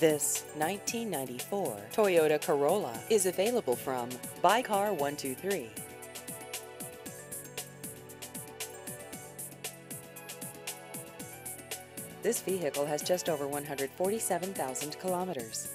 This 1994 Toyota Corolla is available from Buy Car 123. This vehicle has just over 147,000 kilometers.